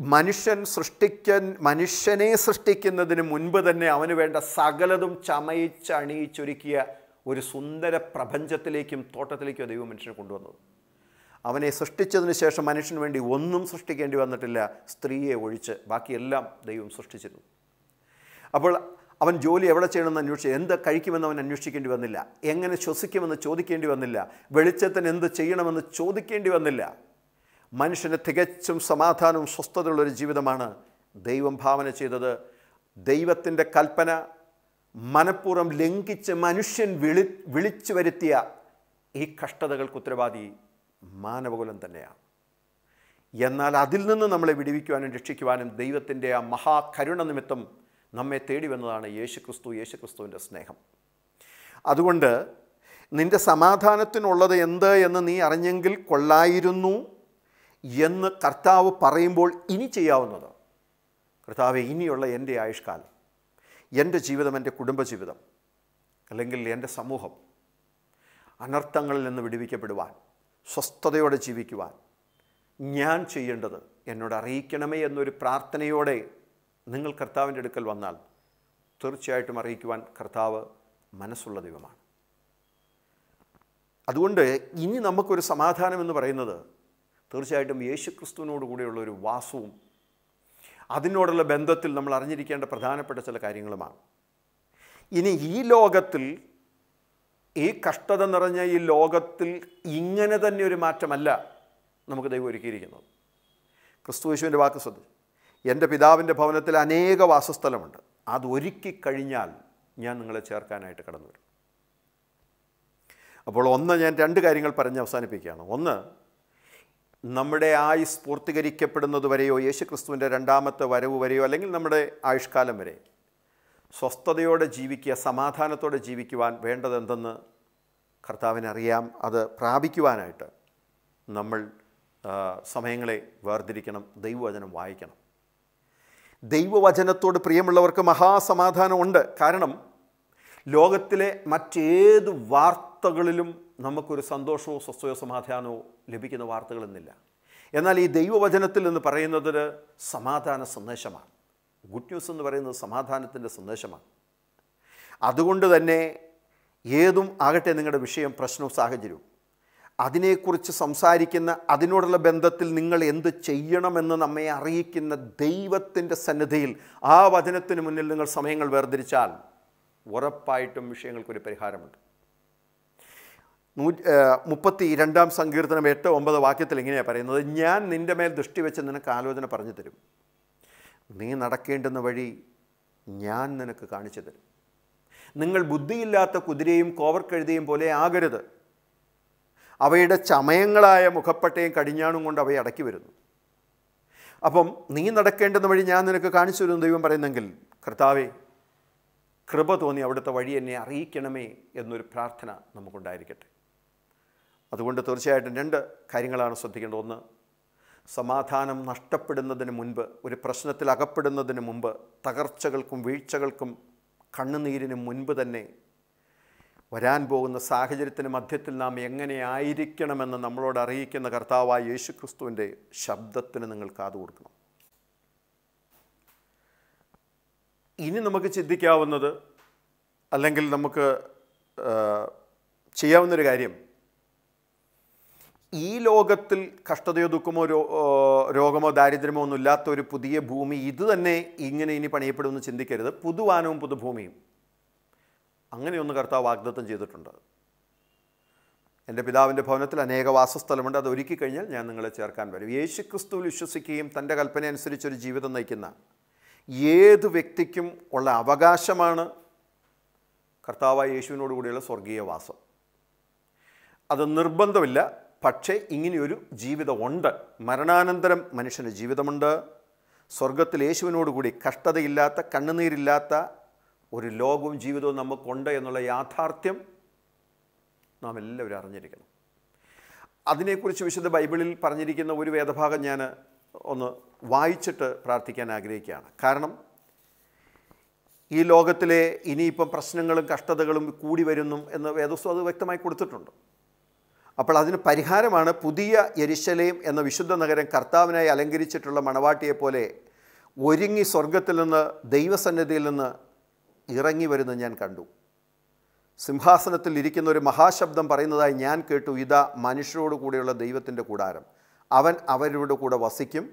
[SPEAKER 1] മനുഷ്യൻ സൃഷ്ടിക്കാൻ മനുഷ്യനെ സൃഷ്ടിക്കുന്നതിന് മുൻപ് തന്നെ അവന് വേണ്ട സകലതും ചമയിച്ചണിയിച്ചൊരുക്കിയ ഒരു സുന്ദര പ്രപഞ്ചത്തിലേക്കും തോട്ടത്തിലേക്കും ദൈവം മനുഷ്യനെ കൊണ്ടുവന്നത്. അവനെ സൃഷ്ടിച്ചതിന് ശേഷം മനുഷ്യന് വേണ്ടി ഒന്നും സൃഷ്ടിക്കേണ്ടി വന്നിട്ടില്ല. സ്ത്രീയെ ഒഴിച്ച് ബാക്കിയെല്ലാം ദൈവം സൃഷ്ടിച്ചിരുന്നു. അപ്പോൾ അവൻ ജോലി എവിടെ ചെയ്യണമെന്ന് അന്വേഷിച്ചു എന്ത് കഴിക്കുമെന്ന് അവൻ അന്വേഷിക്കേണ്ടി വന്നില്ല. എങ്ങനെ ശ്വസിക്കുമെന്ന് ചോദിക്കേണ്ടി വന്നില്ല. വെളിച്ചത്തിന് എന്ത് ചെയ്യണമെന്ന് ചോദിക്കേണ്ടി വന്നില്ല. മനുഷ്യന് തികച്ചും സമാധാനവും സ്വസ്ഥതയുള്ളൊരു ജീവിതമാണ് ദൈവം ഭാവന ചെയ്തത്. ദൈവത്തിന്റെ കൽപ്പന മനഃപൂർവം ലംഘിച്ച് മനുഷ്യൻ വിളി വിളിച്ചു വരുത്തിയ ഈ കഷ്ടതകൾക്ക് ഉത്തരവാദി മാനവകുലം തന്നെയാണ്. എന്നാൽ അതിൽ നിന്ന് നമ്മളെ വിടുവിക്കുവാനും രക്ഷിക്കുവാനും ദൈവത്തിന്റെ ആ മഹാകരുണ നിമിത്തം നമ്മെ തേടി വന്നതാണ് യേശുക്രിസ്തു യേശുക്രിസ്തുവിന്റെ സ്നേഹം. അതുകൊണ്ട് നിന്റെ സമാധാനത്തിനുള്ളത് എന്ത് എന്ന് നീ അറിഞ്ഞെങ്കിൽ കൊള്ളായിരുന്നു എന്ന് കർത്താവ് പറയുമ്പോൾ ഇനി ചെയ്യാവുന്നത്. കർത്താവ് ഇനിയുള്ള എന്റെ ആയുഷ്കാലം എന്റെ ജീവിതം എന്റെ കുടുംബജീവിതം അല്ലെങ്കിൽ എന്റെ സമൂഹം അനർത്ഥങ്ങളിൽ നിന്ന് വിടുവിക്കപ്പെടുവാൻ സ്വസ്ഥതയോടെ ജീവിക്കുവാൻ ഞാൻ ചെയ്യേണ്ടത് എന്നോട് അറിയിക്കണമേ എന്നൊരു പ്രാർത്ഥനയോടെ നിങ്ങൾ കർത്താവിന്റെ അടുക്കൽ വന്നാൽ തീർച്ചയായിട്ടും അറിയിക്കുവാൻ കർത്താവ് മനസ്സുള്ള ദൈവമാണ്. അതുകൊണ്ട് ഇനി നമുക്കൊരു സമാധാനം എന്ന് പറയുന്നത് തീർച്ചയായിട്ടും യേശു ക്രിസ്തുവിനോട് കൂടെയുള്ള ഒരു വാസവും അതിനോടുള്ള ബന്ധത്തിൽ നമ്മൾ അറിഞ്ഞിരിക്കേണ്ട പ്രധാനപ്പെട്ട ചില കാര്യങ്ങളുമാണ്. ഇനി ഈ ലോകത്തിൽ ഈ കഷ്ടത നിറഞ്ഞ ഈ ലോകത്തിൽ ഇങ്ങനെ തന്നെ ഒരു മാറ്റമല്ല നമുക്ക് ദൈവം ഒരുക്കിയിരിക്കുന്നത്. ക്രിസ്തു യേശുവിന്റെ വാക്ക് ശ്രദ്ധിച്ചു. എന്റെ പിതാവിന്റെ ഭവനത്തിൽ അനേക വാസസ്ഥലമുണ്ട്. അതൊരുക്കി കഴിഞ്ഞാൽ ഞാൻ നിങ്ങളെ ചേർക്കാനായിട്ട് കടന്നു വരും. അപ്പോൾ ഒന്ന് ഞാൻ രണ്ട് കാര്യങ്ങൾ പറഞ്ഞ് അവസാനിപ്പിക്കുകയാണ്. ഒന്ന് നമ്മുടെ ആയുസ് പൂർത്തീകരിക്കപ്പെടുന്നത് വരെയോ യേശു ക്രിസ്തുവിന്റെ രണ്ടാമത്തെ വരവ് വരെയോ അല്ലെങ്കിൽ നമ്മുടെ ആയുഷ്കാലം വരെ സ്വസ്ഥതയോടെ ജീവിക്കുക സമാധാനത്തോടെ ജീവിക്കുവാൻ വേണ്ടതെന്തെന്ന് കർത്താവിനറിയാം അത് പ്രാപിക്കുവാനായിട്ട് നമ്മൾ സമയങ്ങളെ വേർതിരിക്കണം ദൈവവചനം വായിക്കണം. ദൈവവചനത്തോട് പ്രിയമുള്ളവർക്ക് മഹാസമാധാനമുണ്ട്. കാരണം ലോകത്തിലെ മറ്റേത് വാർത്തകളിലും നമുക്കൊരു സന്തോഷവും സ്വസ്ഥയോ സമാധാനമോ ലഭിക്കുന്ന വാർത്തകളെന്നില്ല എന്നാൽ ഈ ദൈവവചനത്തിൽ എന്ന് പറയുന്നത് സമാധാന സന്ദേശമാണ്. ഗുഡ് ന്യൂസ് എന്ന് പറയുന്നത് സമാധാനത്തിന്റെ സന്ദേശമാണ്. അതുകൊണ്ട് തന്നെ ഏതും ആകട്ടെ നിങ്ങളുടെ വിഷയം പ്രശ്നവും സാഹചര്യവും. അതിനെക്കുറിച്ച് സംസാരിക്കുന്ന അതിനോടുള്ള ബന്ധത്തിൽ നിങ്ങൾ എന്ത് ചെയ്യണമെന്ന് നമ്മെ അറിയിക്കുന്ന ദൈവത്തിന്റെ സന്നിധിയിൽ ആ വചനത്തിന് മുന്നിൽ നിങ്ങൾ സമയങ്ങൾ വേർതിരിച്ചാൽ ഉറപ്പായിട്ടും വിഷയങ്ങൾക്കൊരു പരിഹാരമുണ്ട്. നൂ മുപ്പത്തി രണ്ടാം സങ്കീർത്തനം എട്ട് ഒമ്പത് വാക്യത്തിൽ ഇങ്ങനെയാണ് പറയുന്നത് ഞാൻ നിന്റെ മേൽ ദൃഷ്ടി വെച്ച് നിനക്ക് ആലോചന പറഞ്ഞു തരും. നീ നടക്കേണ്ടുന്ന വഴി ഞാൻ നിനക്ക് കാണിച്ചു തരും. നിങ്ങൾ ബുദ്ധിയില്ലാത്ത കുതിരയും കോവർക്കെഴുതിയും പോലെ ആകരുത്. അവയുടെ ചമയങ്ങളായ മുഖപ്പട്ടയും കടിഞ്ഞാണും കൊണ്ട് അവയെ അടക്കി വരുന്നു. അപ്പം നീ നടക്കേണ്ടുന്ന വഴി ഞാൻ നിനക്ക് കാണിച്ചു തരുമെന്ന് ദൈവം പറയുന്നെങ്കിൽ കർത്താവേ കൃപ തോന്നി അവിടുത്തെ വഴി എന്നെ അറിയിക്കണമേ എന്നൊരു പ്രാർത്ഥന നമുക്കുണ്ടായിരിക്കട്ടെ. അതുകൊണ്ട് തീർച്ചയായിട്ടും രണ്ട് കാര്യങ്ങളാണ് ശ്രദ്ധിക്കേണ്ടത്. ഒന്ന് സമാധാനം നഷ്ടപ്പെടുന്നതിന് മുൻപ് ഒരു പ്രശ്നത്തിൽ അകപ്പെടുന്നതിന് മുമ്പ് തകർച്ചകൾക്കും വീഴ്ചകൾക്കും കണ്ണുനീരിനും മുൻപ് തന്നെ വരാൻ പോകുന്ന സാഹചര്യത്തിന് മധ്യത്തിൽ നാം എങ്ങനെയായിരിക്കണമെന്ന് നമ്മളോട് അറിയിക്കുന്ന കർത്താവായ യേശു ക്രിസ്തുവിന്റെ ശബ്ദത്തിന് നിങ്ങൾ കാതു കൊടുക്കണം. ഇനി നമുക്ക് ചിന്തിക്കാവുന്നത് അല്ലെങ്കിൽ നമുക്ക് ചെയ്യാവുന്നൊരു കാര്യം. ഈ ലോകത്തിൽ കഷ്ടതയോ ദുഃഖമോ രോഗമോ ദാരിദ്ര്യമോ ഒന്നും ഇല്ലാത്ത ഒരു പുതിയ ഭൂമി ഇത് തന്നെ ഇങ്ങനെ ഇനി പണിയപ്പെടുമെന്ന് ചിന്തിക്കരുത്. പുതുവാനവും പുതുഭൂമിയും. അങ്ങനെയൊന്ന് കർത്താവ് വാഗ്ദത്തം ചെയ്തിട്ടുണ്ട്. എന്റെ പിതാവിന്റെ ഭവനത്തിൽ അനേക വാസസ്ഥലമുണ്ട്. അത് ഒരുക്കി കഴിഞ്ഞാൽ ഞാൻ നിങ്ങളെ ചേർക്കാൻ വരും. യേശു ക്രിസ്തുവിൽ വിശ്വസിക്കുകയും തന്റെ കൽപ്പന അനുസരിച്ചൊരു ജീവിതം നയിക്കുന്ന ഏത് വ്യക്തിക്കും ഉള്ള അവകാശമാണ് കർത്താവായ യേശുവിനോട് കൂടിയുള്ള സ്വർഗീയ വാസം. അത് നിർബന്ധമില്ല. പക്ഷേ ഇങ്ങനെയൊരു ജീവിതമുണ്ട്. മരണാനന്തരം മനുഷ്യന് ജീവിതമുണ്ട്. സ്വർഗത്തിൽ യേശുവിനോടുകൂടി കഷ്ടതയില്ലാത്ത കണ്ണുനീരില്ലാത്ത ഒരു ലോകവും ജീവിതവും നമുക്കുണ്ട് എന്നുള്ള യാഥാർത്ഥ്യം നാം എല്ലാവരും അറിഞ്ഞിരിക്കണം. അതിനെക്കുറിച്ച് വിശുദ്ധ ബൈബിളിൽ പറഞ്ഞിരിക്കുന്ന ഒരു വേദഭാഗം ഞാൻ ഒന്ന് വായിച്ചിട്ട് പ്രാർത്ഥിക്കാൻ ആഗ്രഹിക്കുകയാണ്. കാരണം ഈ ലോകത്തിലെ ഇനിയിപ്പം പ്രശ്നങ്ങളും കഷ്ടതകളും കൂടി വരുന്നു എന്ന് വേദസ്വം അത് വ്യക്തമായി കൊടുത്തിട്ടുണ്ട്. അപ്പോൾ അതിന് പരിഹാരമാണ് പുതിയ എരിശലയും എന്ന വിശുദ്ധ നഗരം കർത്താവിനായി അലങ്കരിച്ചിട്ടുള്ള മണവാട്ടിയെപ്പോലെ ഒരുങ്ങി സ്വർഗത്തിൽ നിന്ന് ദൈവസന്നിധിയിൽ നിന്ന് ഇറങ്ങി വരുന്നത് ഞാൻ കണ്ടു. സിംഹാസനത്തിൽ ഇരിക്കുന്ന ഒരു മഹാശബ്ദം പറയുന്നതായി ഞാൻ കേട്ടു. ഇതാ മനുഷ്യരോട് കൂടെയുള്ള ദൈവത്തിന്റെ കൂടാരം. അവൻ അവരുടെ കൂടെ വസിക്കും.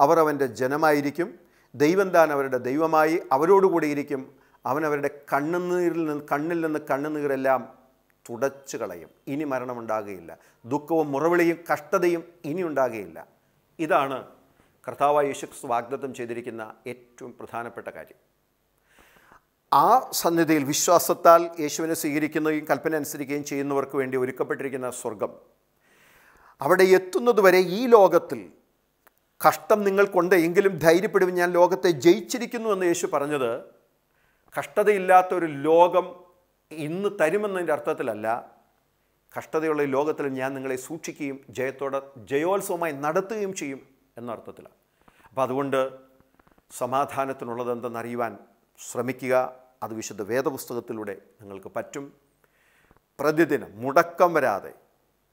[SPEAKER 1] അവർ അവന്റെ ജനമായിരിക്കും. ദൈവം താൻ അവരുടെ ദൈവമായി. അവരോടുകൂടി ഇരിക്കും. അവൻ അവരുടെ കണ്ണുനീരിൽ നിന്ന് കണ്ണിൽ നിന്ന് കണ്ണുനീരെല്ലാം തുടച്ചു കളയും. ഇനി മരണമുണ്ടാകുകയില്ല ദുഃഖവും മുറവിളിയും കഷ്ടതയും ഇനി ഉണ്ടാകുകയില്ല. ഇതാണ് കർത്താവായ യേശുക്രിസ്തു വാഗ്ദത്തം ചെയ്തിരിക്കുന്ന ഏറ്റവും പ്രധാനപ്പെട്ട കാര്യം. ആ സന്നിധിയിൽ വിശ്വാസത്താൽ യേശുവിനെ സ്വീകരിക്കുന്നതും കൽപ്പന അനുസരിക്കുകയും ചെയ്യുന്നവർക്ക് വേണ്ടി ഒരുക്കപ്പെട്ടിരിക്കുന്ന സ്വർഗം. അവിടെ എത്തുന്നതുവരെ ഈ ലോകത്തിൽ കഷ്ടം നിങ്ങൾക്കുണ്ട് എങ്കിലും ധൈര്യപ്പെടുവി ഞാൻ ലോകത്തെ ജയിച്ചിരിക്കുന്നു എന്ന് യേശു പറഞ്ഞത് കഷ്ടതയില്ലാത്ത ഒരു ലോകം ഇന്ന് തരുമെന്നതിന്റെ അർത്ഥത്തിലല്ല കഷ്ടതയുള്ള ഈ ലോകത്തിൽ ഞാൻ നിങ്ങളെ സൂക്ഷിക്കുകയും ജയത്തോടെ ജയോത്സവമായി നടത്തുകയും ചെയ്യും എന്ന അർത്ഥത്തിലാണ്. അപ്പോൾ അതുകൊണ്ട് സമാധാനത്തിനുള്ളത് എന്തെന്നറിയുവാൻ ശ്രമിക്കുക. അത് വിശുദ്ധ വേദപുസ്തകത്തിലൂടെ നിങ്ങൾക്ക് പറ്റും. പ്രതിദിനം മുടക്കം വരാതെ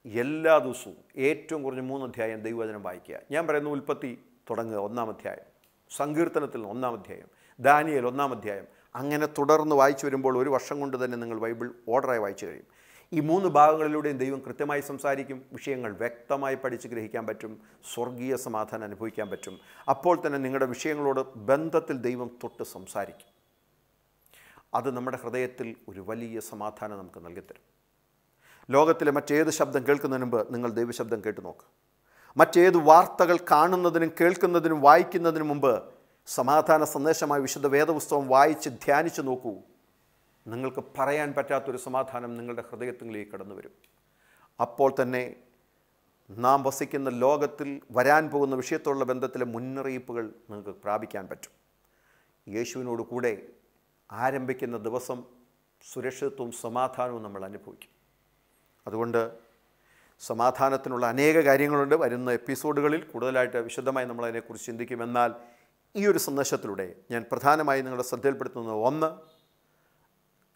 [SPEAKER 1] എല്ലാ ദിവസവും ഏറ്റവും കുറഞ്ഞ മൂന്ന് അധ്യായം ദൈവവചനം വായിക്കുക. ഞാൻ പറയുന്ന ഉൽപ്പത്തി തുടങ്ങുക ഒന്നാം അധ്യായം. സങ്കീർത്തനത്തിൽ ഒന്നാം അധ്യായം. ദാനിയൽ ഒന്നാം അധ്യായം. അങ്ങനെ തുടർന്ന് വായിച്ചു വരുമ്പോൾ ഒരു വർഷം കൊണ്ട് തന്നെ നിങ്ങൾ ബൈബിൾ ഓർഡറായി വായിച്ചു കഴിയും. ഈ മൂന്ന് ഭാഗങ്ങളിലൂടെയും ദൈവം കൃത്യമായി സംസാരിക്കും വിഷയങ്ങൾ വ്യക്തമായി പഠിച്ച് ഗ്രഹിക്കാൻ പറ്റും സ്വർഗീയ സമാധാനം അനുഭവിക്കാൻ പറ്റും. അപ്പോൾ തന്നെ നിങ്ങളുടെ വിഷയങ്ങളോട് ബന്ധത്തിൽ ദൈവം തൊട്ട് സംസാരിക്കും. അത് നമ്മുടെ ഹൃദയത്തിൽ ഒരു വലിയ സമാധാനം നമുക്ക് നൽകിത്തരും. ലോകത്തിലെ മറ്റേത് ശബ്ദം കേൾക്കുന്നതിന് മുമ്പ് നിങ്ങൾ ദൈവശബ്ദം കേട്ടു നോക്ക്. മറ്റേത് വാർത്തകൾ കാണുന്നതിനും കേൾക്കുന്നതിനും വായിക്കുന്നതിനും മുമ്പ് സമാധാന സന്ദേശമായ വിശുദ്ധ വേദപുസ്തകം വായിച്ച് ധ്യാനിച്ച് നോക്കൂ. നിങ്ങൾക്ക് പറയാൻ പറ്റാത്തൊരു സമാധാനം നിങ്ങളുടെ ഹൃദയത്തിലേക്ക് കടന്നു വരും. അപ്പോൾ തന്നെ നാം വസിക്കുന്ന ലോകത്തിൽ വരാൻ പോകുന്ന വിഷയത്തോടുള്ള ബന്ധത്തിലെ മുന്നറിയിപ്പുകൾ നിങ്ങൾക്ക് പ്രാപിക്കാൻ പറ്റും. യേശുവിനോട് കൂടെ ആരംഭിക്കുന്ന ദിവസം സുരക്ഷിതത്വവും സമാധാനവും നമ്മൾ അനുഭവിക്കും. അതുകൊണ്ട് സമാധാനത്തിനുള്ള അനേക കാര്യങ്ങളുണ്ട്. വരുന്ന എപ്പിസോഡുകളിൽ കൂടുതലായിട്ട് വിശദമായി നമ്മൾ അതിനെക്കുറിച്ച് ചിന്തിക്കും എന്നാൽ ഈ ഒരു സന്ദേശത്തിലൂടെ ഞാൻ പ്രധാനമായി നിങ്ങളുടെ ശ്രദ്ധയിൽപ്പെടുത്തുന്നത് ഒന്ന്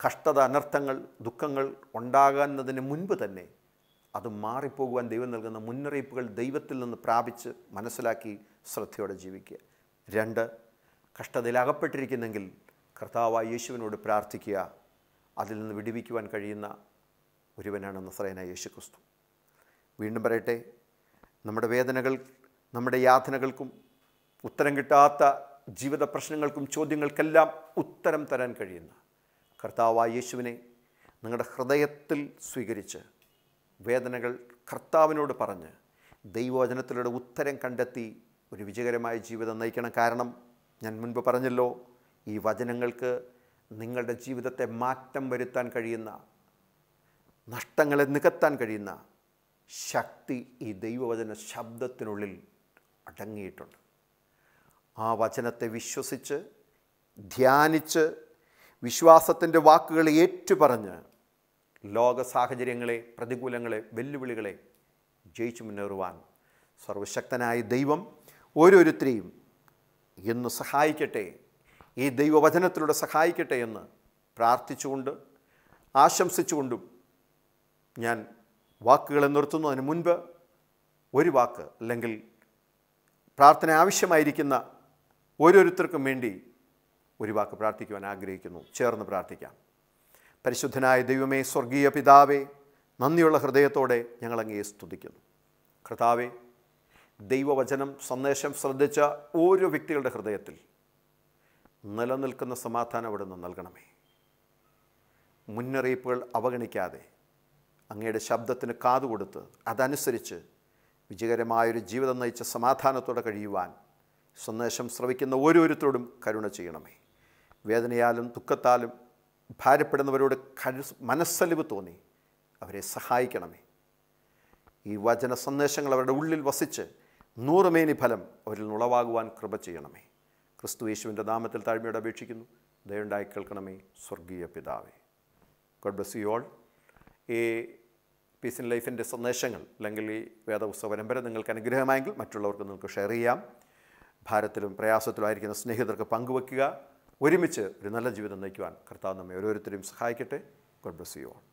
[SPEAKER 1] കഷ്ടത അനർത്ഥങ്ങൾ ദുഃഖങ്ങൾ ഉണ്ടാകുന്നതിന് മുൻപ് തന്നെ അത് മാറിപ്പോകുവാൻ ദൈവം നൽകുന്ന മുന്നറിയിപ്പുകൾ ദൈവത്തിൽ നിന്ന് പ്രാപിച്ച് മനസ്സിലാക്കി ശ്രദ്ധയോടെ ജീവിക്കുക. രണ്ട് കഷ്ടതയിൽ അകപ്പെട്ടിരിക്കുന്നെങ്കിൽ കർത്താവായ യേശുവിനോട് പ്രാർത്ഥിക്കുക. അതിൽ നിന്ന് വിടിവിക്കുവാൻ കഴിയുന്ന ഒരുവനാണ് നസ്രയനായ യേശു ക്രിസ്തു വീണ്ടും പറയട്ടെ നമ്മുടെ വേദനകൾ നമ്മുടെ യാതനകൾക്കും ഉത്തരം കിട്ടാത്ത ജീവിത പ്രശ്നങ്ങൾക്കും ചോദ്യങ്ങൾക്കെല്ലാം ഉത്തരം തരാൻ കഴിയുന്ന കർത്താവായ യേശുവിനെ നിങ്ങളുടെ ഹൃദയത്തിൽ സ്വീകരിച്ച് വേദനകൾ കർത്താവിനോട് പറഞ്ഞ് ദൈവവചനത്തിലൂടെ ഉത്തരം കണ്ടെത്തി ഒരു വിജയകരമായ ജീവിതം നയിക്കണം. കാരണം ഞാൻ മുൻപ് പറഞ്ഞല്ലോ ഈ വചനങ്ങൾക്ക് നിങ്ങളുടെ ജീവിതത്തെ മാറ്റം വരുത്താൻ കഴിയുന്ന നഷ്ടങ്ങളെ നികത്താൻ കഴിയുന്ന ശക്തി ഈ ദൈവവചന ശബ്ദത്തിനുള്ളിൽ അടങ്ങിയിട്ടുണ്ട്. ആ വചനത്തെ വിശ്വസിച്ച് ധ്യാനിച്ച് വിശ്വാസത്തിന്റെ വാക്കുകൾ ഏറ്റുപറഞ്ഞ് ലോക സാഹചര്യങ്ങളെ പ്രതികൂലങ്ങളെ വെല്ലുവിളികളെ ജയിച്ചു മുന്നേറുവാൻ സർവശക്തനായ ദൈവം ഓരോരുത്തരെയും എന്ന് സഹായിക്കട്ടെ. ഈ ദൈവവചനത്തിലൂടെ സഹായിക്കട്ടെ എന്ന് പ്രാർത്ഥിച്ചുകൊണ്ട് ആശംസിച്ചുകൊണ്ടും ഞാൻ വാക്കുകളെ നിർത്തുന്നു. അതിന് മുൻപ് ഒരു വാക്ക് അല്ലെങ്കിൽ പ്രാർത്ഥന ആവശ്യമായിരിക്കുന്ന ഓരോരുത്തർക്കും വേണ്ടി ഒരു വാക്ക് പ്രാർത്ഥിക്കുവാൻ ആഗ്രഹിക്കുന്നു. ചേർന്ന് പ്രാർത്ഥിക്കാം. പരിശുദ്ധനായ ദൈവമേ സ്വർഗീയ പിതാവേ നന്ദിയുള്ള ഹൃദയത്തോടെ ഞങ്ങളങ്ങയെ സ്തുതിക്കുന്നു. കർത്താവേ ദൈവവചനം സന്ദേശം ശ്രദ്ധിച്ച ഓരോ വ്യക്തികളുടെ ഹൃദയത്തിൽ നിലനിൽക്കുന്ന സമാധാനം അവിടെ നിന്ന് നൽകണമേ. മുന്നറിയിപ്പുകൾ അവഗണിക്കാതെ അങ്ങയുടെ ശബ്ദത്തിന് കാതുകൊടുത്ത് അതനുസരിച്ച് വിജയകരമായൊരു ജീവിതം നയിച്ച സമാധാനത്തോടെ കഴിയുവാൻ സന്ദേശം ശ്രവിക്കുന്ന ഓരോരുത്തരോടും കരുണ ചെയ്യണമേ. വേദനയാലും ദുഃഖത്താലും ഭാരപ്പെടുന്നവരോട് കരു മനസ്സലിവ് തോന്നി അവരെ സഹായിക്കണമേ. ഈ വചന സന്ദേശങ്ങൾ അവരുടെ ഉള്ളിൽ വസിച്ച് നൂറുമേനി ഫലം അവരിൽ ഉളവാകുവാൻ കൃപ ചെയ്യണമേ. ക്രിസ്തു യേശുവിന്റെ നാമത്തിൽ താഴ്മയോടെ അപേക്ഷിക്കുന്നു. ദയുണ്ടായി കേൾക്കണമേ സ്വർഗീയ പിതാവേ. ഗോഡ് ബ്ലസ് യു ഓൾ ഈ പീസ് ഇൻ ലൈഫിന്റെ സന്ദേശങ്ങൾ അല്ലെങ്കിൽ ഈ വേദപുസ്തക പരമ്പര നിങ്ങൾക്ക് അനുഗ്രഹമായെങ്കിൽ മറ്റുള്ളവർക്ക് നിങ്ങൾക്ക് ഷെയർ ചെയ്യാം. ഭാരത്തിലും പ്രയാസത്തിലും ആയിരിക്കുന്ന സ്നേഹിതർക്ക് പങ്കുവെക്കുക. ഒരുമിച്ച് ഒരു നല്ല ജീവിതം നയിക്കുവാൻ കർത്താവ് നമ്മെ ഓരോരുത്തരെയും സഹായിക്കട്ടെ. God bless you all